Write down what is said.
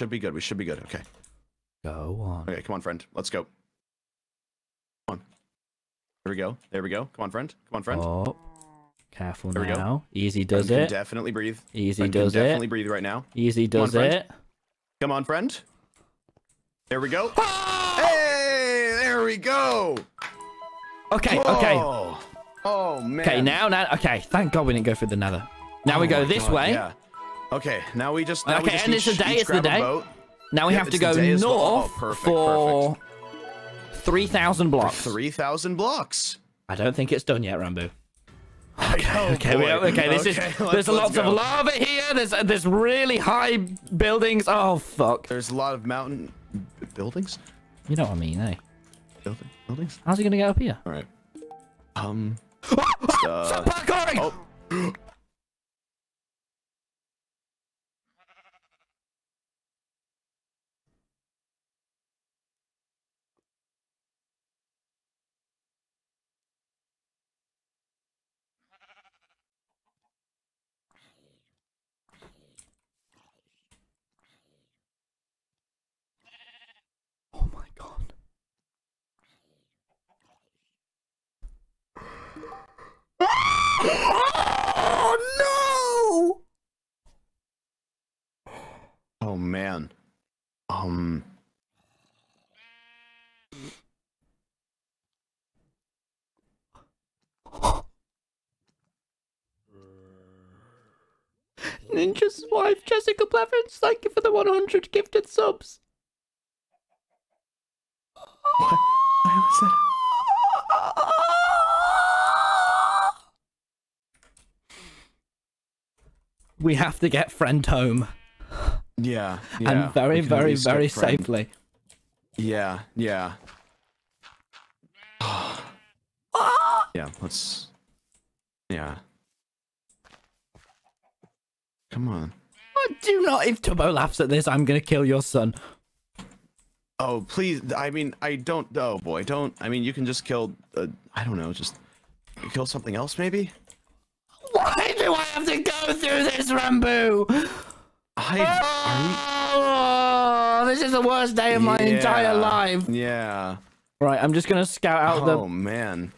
should be good. We should be good. Okay. Go on. Okay, come on, friend. Let's go. Come on. There we go. There we go. Come on, friend. Come on, friend. Oh, careful There we go. now. Easy does Friend it. Definitely breathe. Easy Friend does definitely it. breathe right now. Easy Come on, does it. Come on, friend. There we go. Ah! Hey, there we go. Okay, okay. Whoa. Oh man. Okay, now, now, okay. Thank God we didn't go through the nether. Now we Oh go this God, way. Yeah. Okay, now we just now we Okay, just and each, it's the day, it's the day. boat. Now we Yep, have to go as well. Oh, north perfect, for 3,000 blocks. Three thousand blocks. I don't think it's done yet, Ranboo. Okay, oh Okay, we, okay, this Okay, is there's lots of lava here. There's there's really high buildings. Oh fuck. There's a lot of mountain buildings. You know what I mean, eh? Building, buildings. How's he gonna get up here? All right. Um. Stop uh, man. Um. Ninja's wife, Jessica Blevins, thank you for the 100 gifted subs. What? Why was that? We have to get friend home. Yeah. yeah. and very, we can at very, very safely. Yeah. Yeah. yeah. Let's. Yeah. Come on. Oh, do not, if Tubbo laughs at this, I'm gonna kill your son. Oh, please. I mean, I don't. Oh, boy. Don't. I mean, you can just kill. Uh, I don't know. Just kill something else, maybe? Why do I have to go through this, Ranboo? I. Oh, this is the worst day of my entire life. Yeah. Right, I'm just gonna scout out Oh, the. man.